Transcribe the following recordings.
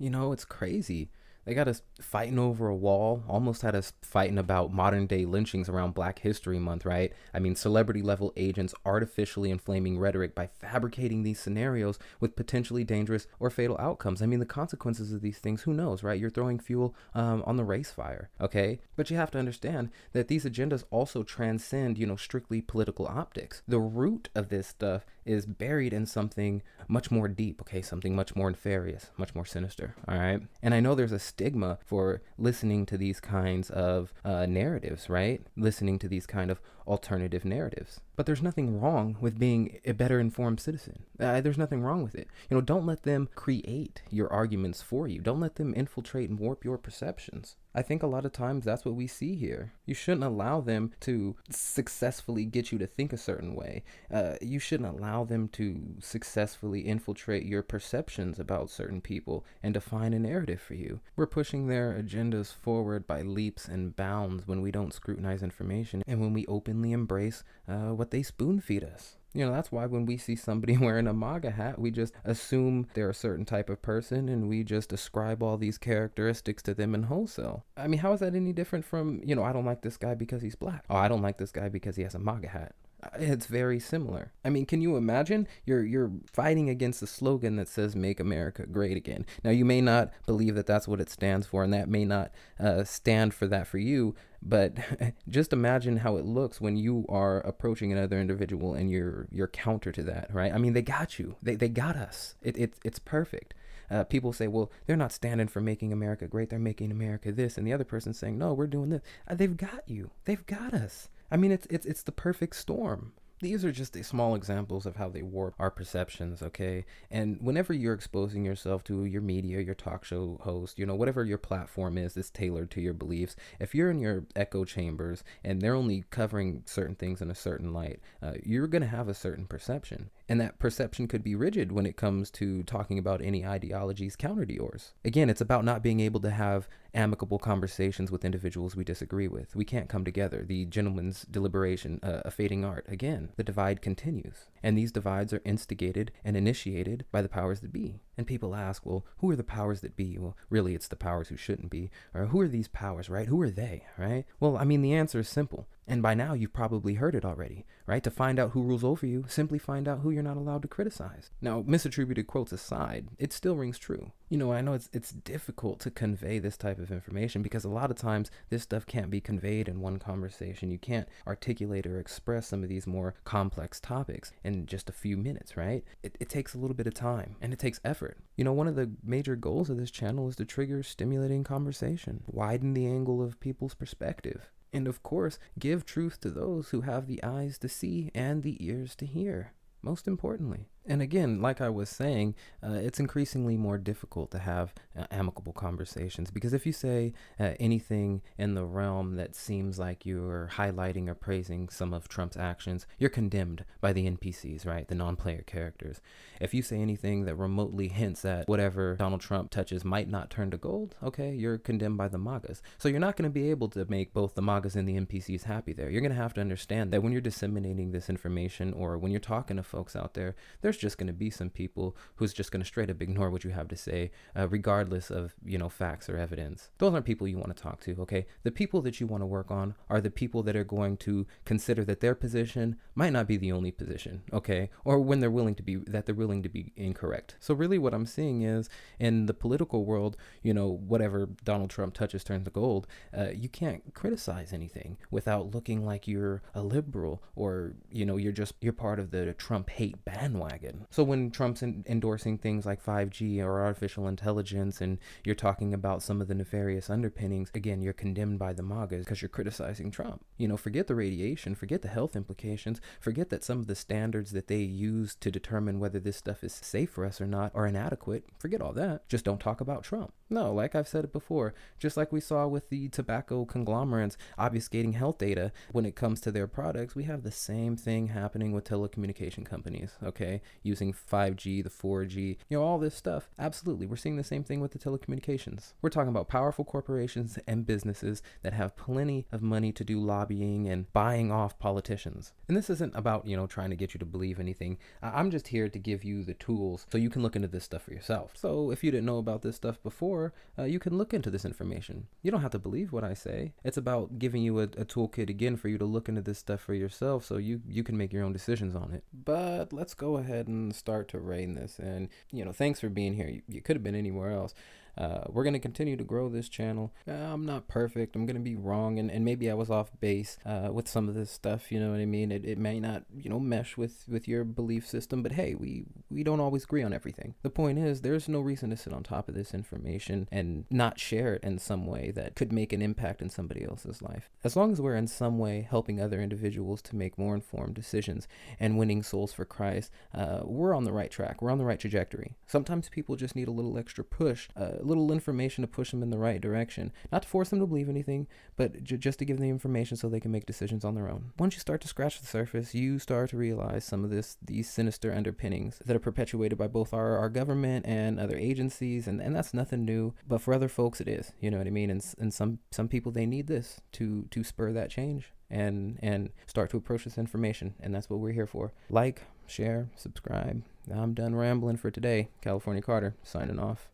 You know, it's crazy. They got us fighting over a wall, almost had us fighting about modern day lynchings around Black History Month, right? I mean, celebrity level agents artificially inflaming rhetoric by fabricating these scenarios with potentially dangerous or fatal outcomes. I mean, the consequences of these things, who knows, right? You're throwing fuel um, on the race fire, okay? But you have to understand that these agendas also transcend, you know, strictly political optics. The root of this stuff is buried in something much more deep, okay? Something much more nefarious, much more sinister, all right? And I know there's a stigma for listening to these kinds of uh, narratives, right? Listening to these kind of alternative narratives. But there's nothing wrong with being a better informed citizen. Uh, there's nothing wrong with it. You know, don't let them create your arguments for you. Don't let them infiltrate and warp your perceptions. I think a lot of times that's what we see here. You shouldn't allow them to successfully get you to think a certain way. Uh, you shouldn't allow them to successfully infiltrate your perceptions about certain people and define a narrative for you. We're pushing their agendas forward by leaps and bounds when we don't scrutinize information and when we openly embrace uh, what they spoon feed us. You know, that's why when we see somebody wearing a MAGA hat, we just assume they're a certain type of person and we just ascribe all these characteristics to them in wholesale. I mean, how is that any different from, you know, I don't like this guy because he's black. Oh, I don't like this guy because he has a MAGA hat. It's very similar. I mean, can you imagine? You're you're fighting against a slogan that says "Make America Great Again." Now, you may not believe that that's what it stands for, and that may not uh, stand for that for you. But just imagine how it looks when you are approaching another individual and you're you're counter to that, right? I mean, they got you. They they got us. It, it it's perfect. Uh, people say, well, they're not standing for making America great. They're making America this, and the other person saying, no, we're doing this. Uh, they've got you. They've got us. I mean, it's it's it's the perfect storm. These are just small examples of how they warp our perceptions, okay? And whenever you're exposing yourself to your media, your talk show host, you know, whatever your platform is that's tailored to your beliefs, if you're in your echo chambers and they're only covering certain things in a certain light, uh, you're going to have a certain perception. And that perception could be rigid when it comes to talking about any ideologies counter to yours. Again, it's about not being able to have amicable conversations with individuals we disagree with. We can't come together. The gentleman's deliberation, uh, a fading art. Again, the divide continues. And these divides are instigated and initiated by the powers that be. And people ask, well, who are the powers that be? Well, really, it's the powers who shouldn't be. Or who are these powers, right? Who are they, right? Well, I mean, the answer is simple. And by now, you've probably heard it already, right? To find out who rules over you, simply find out who you're not allowed to criticize. Now, misattributed quotes aside, it still rings true. You know, I know it's it's difficult to convey this type of information because a lot of times this stuff can't be conveyed in one conversation. You can't articulate or express some of these more complex topics in just a few minutes, right? It, it takes a little bit of time and it takes effort. You know, one of the major goals of this channel is to trigger stimulating conversation, widen the angle of people's perspective and of course, give truth to those who have the eyes to see and the ears to hear, most importantly. And again, like I was saying, uh, it's increasingly more difficult to have uh, amicable conversations because if you say uh, anything in the realm that seems like you're highlighting or praising some of Trump's actions, you're condemned by the NPCs, right? The non player characters. If you say anything that remotely hints at whatever Donald Trump touches might not turn to gold, okay, you're condemned by the MAGAs. So you're not going to be able to make both the MAGAs and the NPCs happy there. You're going to have to understand that when you're disseminating this information or when you're talking to folks out there, there's just going to be some people who's just going to straight up ignore what you have to say, uh, regardless of you know facts or evidence. Those aren't people you want to talk to. Okay, the people that you want to work on are the people that are going to consider that their position might not be the only position. Okay, or when they're willing to be that they're willing to be incorrect. So really, what I'm seeing is in the political world, you know, whatever Donald Trump touches turns to gold. Uh, you can't criticize anything without looking like you're a liberal or you know you're just you're part of the Trump hate bandwagon. So when Trump's in- endorsing things like 5G or artificial intelligence and you're talking about some of the nefarious underpinnings, again, you're condemned by the MAGAs because you're criticizing Trump. You know, forget the radiation, forget the health implications, forget that some of the standards that they use to determine whether this stuff is safe for us or not are inadequate. Forget all that. Just don't talk about Trump. No, like I've said it before, just like we saw with the tobacco conglomerates obfuscating health data when it comes to their products, we have the same thing happening with telecommunication companies, okay? Using 5G, the 4G, you know, all this stuff. Absolutely. We're seeing the same thing with the telecommunications. We're talking about powerful corporations and businesses that have plenty of money to do lobbying and buying off politicians. And this isn't about, you know, trying to get you to believe anything. I'm just here to give you the tools so you can look into this stuff for yourself. So if you didn't know about this stuff before, uh, you can look into this information. You don't have to believe what I say. It's about giving you a, a toolkit again for you to look into this stuff for yourself so you, you can make your own decisions on it. But let's go ahead and start to rein this in. You know, thanks for being here. You, you could have been anywhere else. Uh, we're going to continue to grow this channel. Uh, I'm not perfect. I'm going to be wrong. And, and maybe I was off base uh, with some of this stuff. You know what I mean? It, it may not, you know, mesh with, with your belief system. But hey, we, we don't always agree on everything. The point is, there's no reason to sit on top of this information and not share it in some way that could make an impact in somebody else's life. As long as we're in some way helping other individuals to make more informed decisions and winning souls for Christ, uh, we're on the right track. We're on the right trajectory. Sometimes people just need a little extra push, uh, little information to push them in the right direction. Not to force them to believe anything, but j- just to give them the information so they can make decisions on their own. Once you start to scratch the surface, you start to realize some of this these sinister underpinnings that are perpetuated by both our, our government and other agencies, and, and that's nothing new. But for other folks, it is. You know what I mean? And, and some some people they need this to to spur that change and and start to approach this information and that's what we're here for like share subscribe i'm done rambling for today california carter signing off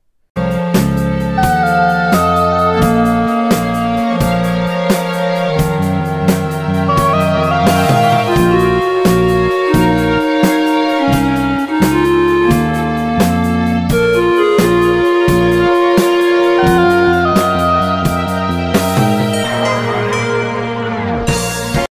Música